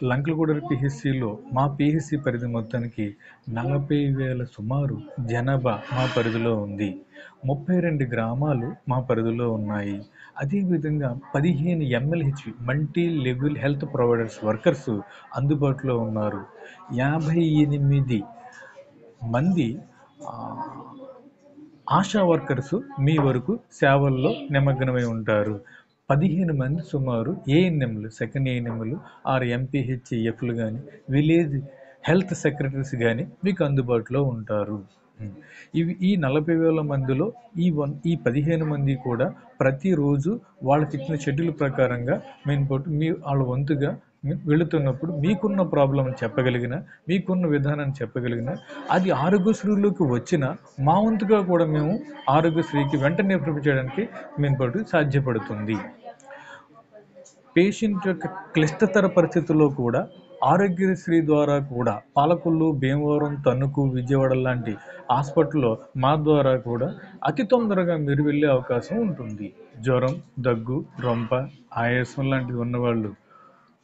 లంకలగూడ పిహెచ్సిలో మా పిహెచ్సి పరిధి మొత్తానికి నలభై వేల సుమారు జనాభా మా పరిధిలో ఉంది. ముప్పై రెండు గ్రామాలు మా పరిధిలో ఉన్నాయి. అదేవిధంగా పదిహేను MLH multi level health providers workers అందుబాటులో ఉన్నారు. యాభై ఎనిమిది మంది ఆశా వర్కర్స్ మీ వరకు సేవల్లో నిమగ్నమై ఉంటారు. పదిహేను మంది సుమారు ఏఎన్ఎంలు సెకండ్ ఏఎన్ఎంలు ఆర్ ఎంపీహెచ్ఎఫ్లు కానీ విలేజ్ హెల్త్ సెక్రటరీస్ కానీ మీకు అందుబాటులో ఉంటారు. ఇవి ఈ నలభై వేల మందిలో ఈ వన్ ఈ పదిహేను మంది కూడా ప్రతిరోజు వాళ్ళకి ఇచ్చిన షెడ్యూల్ ప్రకారంగా మేము పట్టు మీ వాళ్ళ వంతుగా వెళుతున్నప్పుడు మీకున్న ప్రాబ్లం చెప్పగలిగిన మీకున్న విధానాన్ని చెప్పగలిగిన అది ఆరోగ్యశ్రీలోకి వచ్చిన మా వంతుగా కూడా మేము ఆరోగ్యశ్రీకి వెంటనే ప్రిపేర్ చేయడానికి మేము పాటు సాధ్యపడుతుంది. పేషెంట్ యొక్క క్లిష్టతర పరిస్థితుల్లో కూడా ఆరోగ్యశ్రీ ద్వారా కూడా పాలకొల్లు భీమవరం తణుకు విజయవాడ లాంటి హాస్పిటల్లో మా ద్వారా కూడా అతి తొందరగా మీరు వెళ్ళే అవకాశం ఉంటుంది. జ్వరం దగ్గు రొంప ఆయాసం లాంటివి ఉన్నవాళ్ళు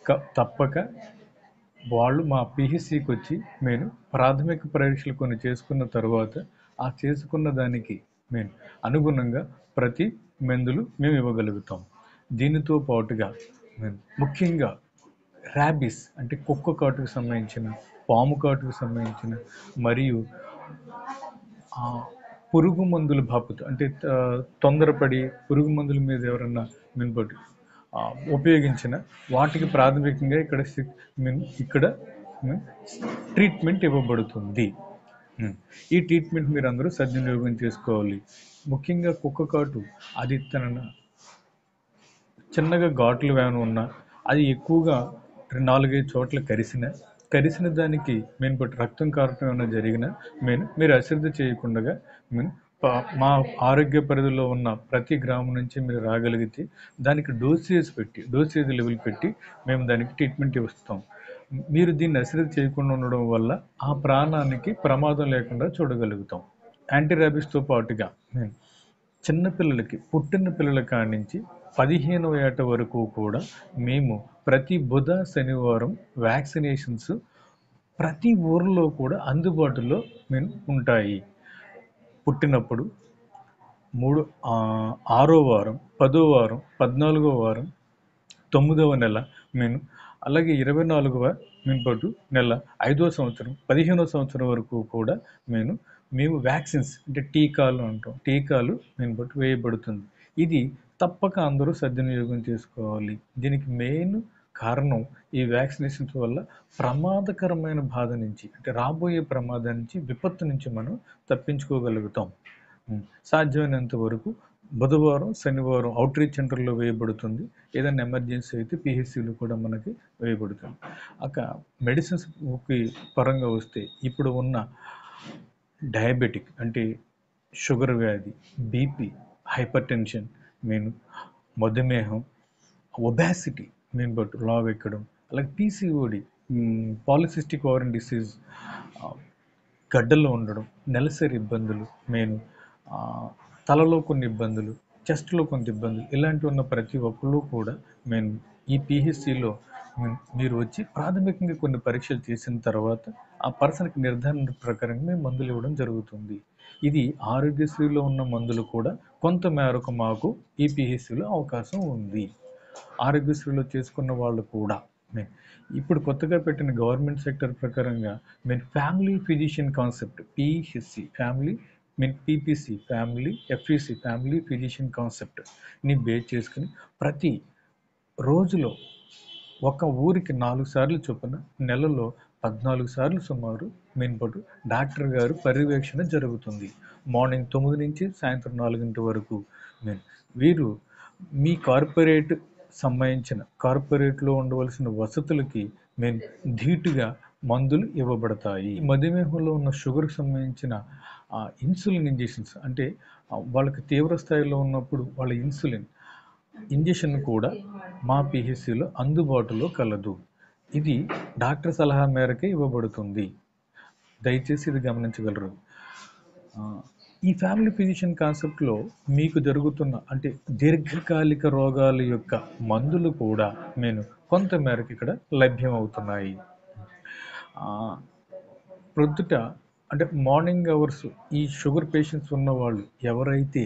క తప్పక వాళ్ళు మా పిహెచ్సికి వచ్చి మేము ప్రాథమిక పరీక్షలు కొన్ని చేసుకున్న తర్వాత ఆ చేసుకున్న దానికి మేము అనుగుణంగా ప్రతి మందులు మేము ఇవ్వగలుగుతాం. దీనితో పాటుగా ముఖ్యంగా ర్యాబిస్ అంటే కుక్క కాటుకు సంబంధించిన పాము కాటుకు సంబంధించిన మరియు పురుగు మందుల బాపతు అంటే తొందరపడి పురుగు మందుల మీద ఎవరన్నా మినపటి ఉపయోగించిన వాటికి ప్రాథమికంగా ఇక్కడ ఇక్కడ ట్రీట్మెంట్ ఇవ్వబడుతుంది. ఈ ట్రీట్మెంట్ మీరు అందరూ సద్వినియోగం చేసుకోవాలి. ముఖ్యంగా కుక్క కాటు అది తన చిన్నగా ఘాట్లు ఏమైనా ఉన్నా అది ఎక్కువగా రెండు నాలుగైదు చోట్ల కరిసిన కరిసిన దానికి మేము బట్టి రక్తం కారటం ఏమైనా జరిగినా మేము మీరు అశ్రద్ధ చేయకుండా మేము మా ఆరోగ్య పరిధిలో ఉన్న ప్రతి గ్రామం నుంచి మీరు రాగలిగితే దానికి డోసేజ్ పెట్టి డోసేజ్ లెవెల్ పెట్టి మేము దానికి ట్రీట్మెంట్ ఇస్తాం. మీరు దీన్ని అశ్రద్ధ చేయకుండా ఉండడం వల్ల ఆ ప్రాణానికి ప్రమాదం లేకుండా చూడగలుగుతాం. యాంటీ ర్యాబిస్తో పాటుగా మేము చిన్నపిల్లలకి పుట్టిన పిల్లల కాడి నుంచి పదిహేనవ ఏట వరకు కూడా మేము ప్రతి బుధ శనివారం వ్యాక్సినేషన్స్ ప్రతి ఊర్లో కూడా అందుబాటులో మేము ఉంటాయి. పుట్టినప్పుడు మూడు ఆరో వారం పదో వారం పద్నాలుగో వారం తొమ్మిదవ నెల మేము అలాగే ఇరవై నాలుగవ మేము పాటు నెల ఐదో సంవత్సరం పదిహేనో సంవత్సరం వరకు కూడా మేము మేము వ్యాక్సిన్స్ అంటే టీకాలు అంటాం. టీకాలు మిన్పట్టు వేయబడుతుంది. ఇది తప్పక అందరూ సద్వినియోగం చేసుకోవాలి. దీనికి మెయిన్ కారణం ఈ వ్యాక్సినేషన్స్ వల్ల ప్రమాదకరమైన బాధ నుంచి అంటే రాబోయే ప్రమాదం నుంచి విపత్తు నుంచి మనం తప్పించుకోగలుగుతాం. సాధ్యమైనంత వరకు బుధవారం శనివారం అవుట్ రీచ్ సెంటర్లో వేయబడుతుంది. ఏదైనా ఎమర్జెన్సీ అయితే పిహెచ్సిలో కూడా మనకి వేయబడుతుంది అక్కడ మెడిసిన్స్కి పరంగా వస్తే ఇప్పుడు ఉన్న డయాబెటిక్ అంటే షుగర్ వ్యాధి బీపీ హైపర్ టెన్షన్ మీన్ మధుమేహం ఒబాసిటీ మీన్ బట్ లావ్ ఎక్కడం అలాగే పీసీఓడి పాలిసిస్టిక్ ఓవరన్ డిసీజ్ గడ్డల్లో ఉండడం నెలసరి ఇబ్బందులు నేను తలలో కొన్ని ఇబ్బందులు చెస్ట్లో కొంత ఇబ్బందులు ఇలాంటివి ఉన్న ప్రతి ఒక్కళ్ళు కూడా మేము ఈ పిహెచ్సిలో మీరు వచ్చి ప్రాథమికంగా కొన్ని పరీక్షలు చేసిన తర్వాత ఆ పర్సన్కి నిర్ధారణ ప్రకారంగా మందులు ఇవ్వడం జరుగుతుంది. ఇది ఆరోగ్యశ్రీలో ఉన్న మందులు కూడా కొంత మేరకు మాకు ఈపీహెచ్సిలో అవకాశం ఉంది. ఆరోగ్యశ్రీలో చేసుకున్న వాళ్ళు కూడా మే- ఇప్పుడు కొత్తగా పెట్టిన గవర్నమెంట్ సెక్టర్ ప్రకారంగా మేము family physician concept PHC family mean PPC family FEC family physician కాన్సెప్ట్ని బేస్ చేసుకుని ప్రతి రోజులో ఒక ఊరికి నాలుగు సార్లు చొప్పున నెలలో పద్నాలుగు సార్లు సుమారు మెయిన్పటు డాక్టర్ గారు పర్యవేక్షణ జరుగుతుంది. మార్నింగ్ తొమ్మిది నుంచి సాయంత్రం నాలుగింటి వరకు మెయిన్ వీరు మీ కార్పొరేట్ సంబంధించిన కార్పొరేట్లో ఉండవలసిన వసతులకి మేము ధీటుగా మందులు ఇవ్వబడతాయి. మధుమేహంలో ఉన్న షుగర్కి సంబంధించిన ఇన్సులిన్ ఇంజెక్షన్స్ అంటే వాళ్ళకి తీవ్ర స్థాయిలో ఉన్నప్పుడు వాళ్ళ ఇన్సులిన్ ఇంజెక్షన్ కూడా మా పిహెచ్సిలో అందుబాటులో కలదు. ఇది డాక్టర్ సలహా మేరకే ఇవ్వబడుతుంది. దయచేసి ఇది గమనించగలరు. ఈ ఫ్యామిలీ ఫిజిషియన్ కాన్సెప్ట్లో మీకు జరుగుతున్న అంటే దీర్ఘకాలిక రోగాల యొక్క మందులు కూడా నేను కొంత మేరకు ఇక్కడ లభ్యమవుతున్నాయి. ప్రొద్దుట అంటే మార్నింగ్ అవర్స్ ఈ షుగర్ పేషెంట్స్ ఉన్న వాళ్ళు ఎవరైతే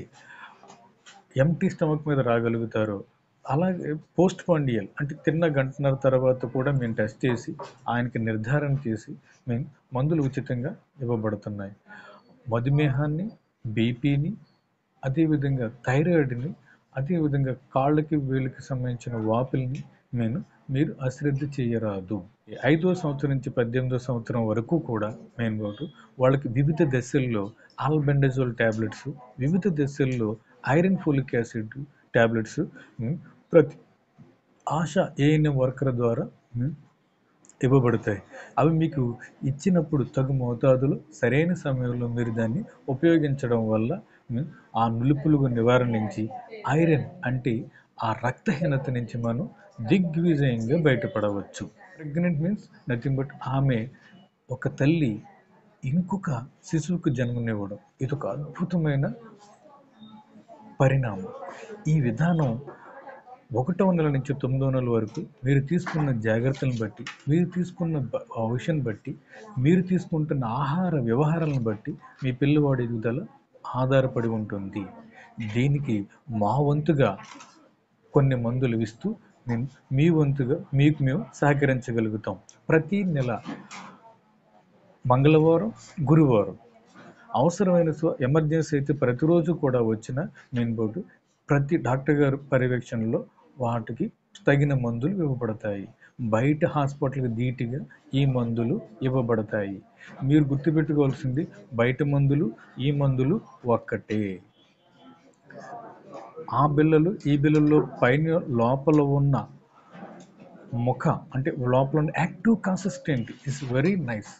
ఎంటీ స్టమక్ మీద రాగలుగుతారో అలాగే పోస్ట్ పాండియల్ అంటే తిన్న గంటన్నర తర్వాత కూడా మేము టెస్ట్ చేసి ఆయనకి నిర్ధారణ చేసి మేము మందులు ఉచితంగా ఇవ్వబడుతున్నాయి. మధుమేహాన్ని బీపీని అదేవిధంగా థైరాయిడ్ని అదేవిధంగా కాళ్ళకి వీళ్ళకి సంబంధించిన వాపుల్ని నేను మీరు అశ్రద్ధ చేయరాదు. ఐదో సంవత్సరం నుంచి పద్దెనిమిదో సంవత్సరం వరకు కూడా మెయిన్ బోర్డు వాళ్ళకి వివిధ దశల్లో ఆల్బెండజోల్ ట్యాబ్లెట్స్ వివిధ దశల్లో ఐరన్ ఫోలిక్ యాసిడ్ ట్యాబ్లెట్స్ ప్రతి ఆశ ఏఎన్ఎం వర్కర్ ద్వారా ఇవ్వబడతాయి. అవి మీకు ఇచ్చినప్పుడు తగు మోతాదులో సరైన సమయంలో మీరు దాన్ని ఉపయోగించడం వల్ల ఆ నులుపులుగు నివారణ నుంచి ఐరన్ అంటే ఆ రక్తహీనత నుంచి మనం దిగ్విజయంగా బయటపడవచ్చు. ప్రెగ్నెంట్ మీన్స్ నథింగ్ బట్ ఆమె ఒక తల్లి ఇంకొక శిశువుకు జన్మనివ్వడం. ఇది ఒక అద్భుతమైన పరిణామం. ఈ విధానం ఒకటో నెల నుంచి తొమ్మిదో నెల వరకు మీరు తీసుకున్న జాగ్రత్తలను బట్టి మీరు తీసుకున్న బ- భవిష్యను బట్టి మీరు తీసుకుంటున్న ఆహార వ్యవహారాలను బట్టి మీ పిల్లవాడి ఎదుగుదల ఆధారపడి ఉంటుంది. దీనికి మా వంతుగా కొన్ని మందులు ఇస్తూ మేము మీ వంతుగా మీకు మేము సహకరించగలుగుతాం. ప్రతి నెల మంగళవారం గురువారం అవసరమైన ఎమర్జెన్సీ అయితే ప్రతిరోజు కూడా వచ్చిన నేను బోర్డు ప్రతి డాక్టర్ గారు పర్యవేక్షణలో వాటికి తగిన మందులు ఇవ్వబడతాయి. బయట హాస్పిటల్కి ధీటుగా ఈ మందులు ఇవ్వబడతాయి. మీరు గుర్తుపెట్టుకోవాల్సింది బయట మందులు ఈ మందులు ఒక్కటే. ఆ బిళ్ళలు ఈ బిళ్ళల్లో పైన లోపల ఉన్న ముఖ అంటే లోపల ఉన్న active consistent is very nice.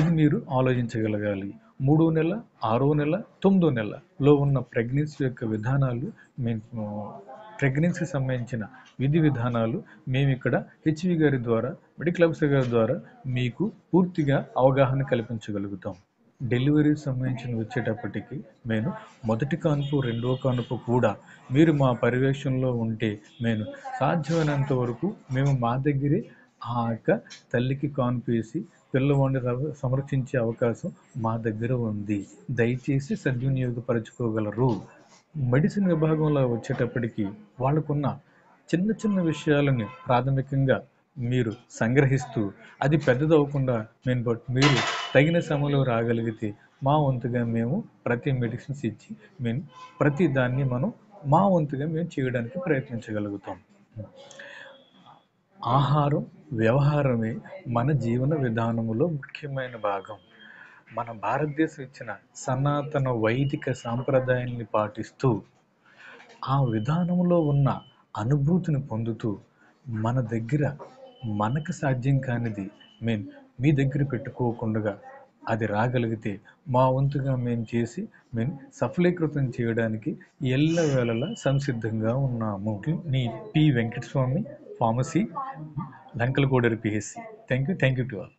ఇది మీరు ఆలోచించగలగాలి. మూడో నెల ఆరో నెల తొమ్మిదో నెలలో ఉన్న ప్రెగ్నెన్సీ యొక్క విధానాలు మేము ప్రెగ్నెన్సీకి సంబంధించిన విధి విధానాలు మేము ఇక్కడ హెచ్వి గారి ద్వారా మెడికల్ ఆఫీసర్ గారి ద్వారా మీకు పూర్తిగా అవగాహన కల్పించగలుగుతాం. డెలివరీ సంబంధించిన వచ్చేటప్పటికి నేను మొదటి కానుపు రెండవ కానుపు కూడా మీరు మా పర్యవేక్షణలో ఉంటే నేను సాధ్యమైనంత వరకు మేము మా దగ్గరే ఆ యొక్క తల్లికి కానుపు వేసి పిల్లవాడిని సంరక్షించే అవకాశం మా దగ్గర ఉంది. దయచేసి సద్వినియోగపరచుకోగలరు. మెడిసిన్ విభాగంలో వచ్చేటప్పటికి వాళ్ళకున్న చిన్న చిన్న విషయాలని ప్రాథమికంగా మీరు సంగ్రహిస్తూ అది పెద్దదవ్వకుండా మేము బట్ మీరు తగిన సమయంలో రాగలిగితే మా వంతుగా మేము ప్రతి మెడిసిన్స్ ఇచ్చి మేము ప్రతి దాన్ని మనం మా వంతుగా మేము చేయడానికి ప్రయత్నించగలుగుతాం. ఆహారం వ్యవహారమే మన జీవన విధానములో ముఖ్యమైన భాగం. మన భారతదేశం ఇచ్చిన సనాతన వైదిక సాంప్రదాయాన్ని పాటిస్తూ ఆ విధానంలో ఉన్న అనుభూతిని పొందుతూ మన దగ్గర మనకు సాధ్యం కానిది మేము మీ దగ్గర పెట్టుకోకుండా అది రాగలిగితే మా వంతుగా మేము చేసి మేము సఫలీకృతం చేయడానికి ఎల్లవేళలా సంసిద్ధంగా ఉన్నాము. నీ P Venkataswamy pharmacy లంకలగూడెరు PHC thank you thank you to all